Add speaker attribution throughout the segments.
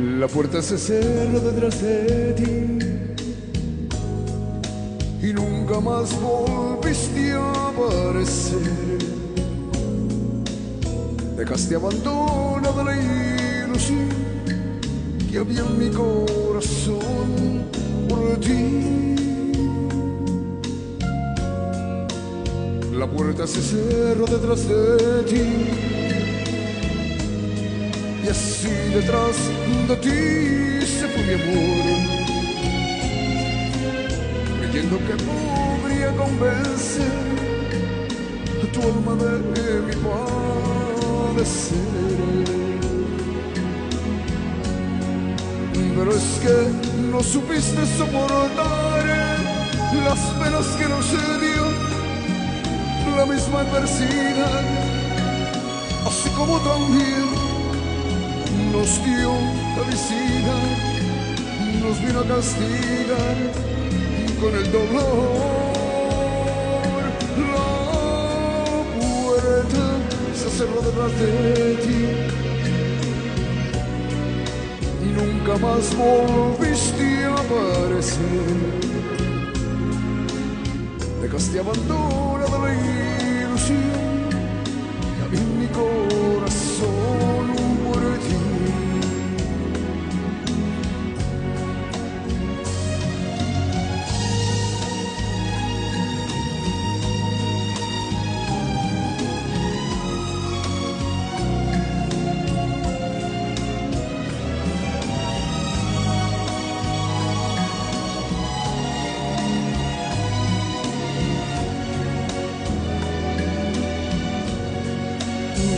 Speaker 1: La puerta se cerró detrás de ti y nunca más volviste a aparecer. Dejaste abandonada la ilusión que había en mi corazón por ti. La puerta se cerró detrás de ti y así detrás de ti se fue mi amor, creyendo que podría convencer a tu alma de mi padecer. Pero es que no supiste soportar las penas que nos dio la misma adversidad, así como también nos dio felicidad, nos vino a castigar con el dolor. La puerta se cerró detrás de ti y nunca más volviste a aparecer. Dejaste abandonada la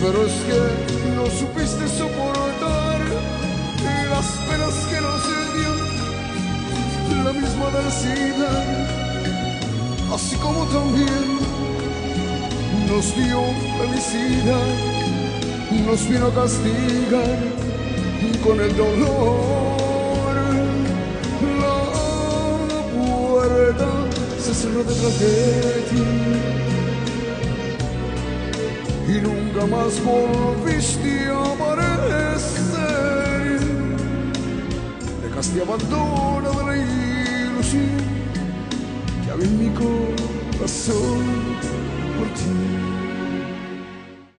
Speaker 1: Pero es que no supiste soportar las penas que nos dio la misma adversidad, así como también nos dio felicidad, nos vino a castigar con el dolor. La puerta se cerró detrás de ti y nunca más volviste a aparecer. Dejaste abandonada la ilusión que había en mi corazón por ti.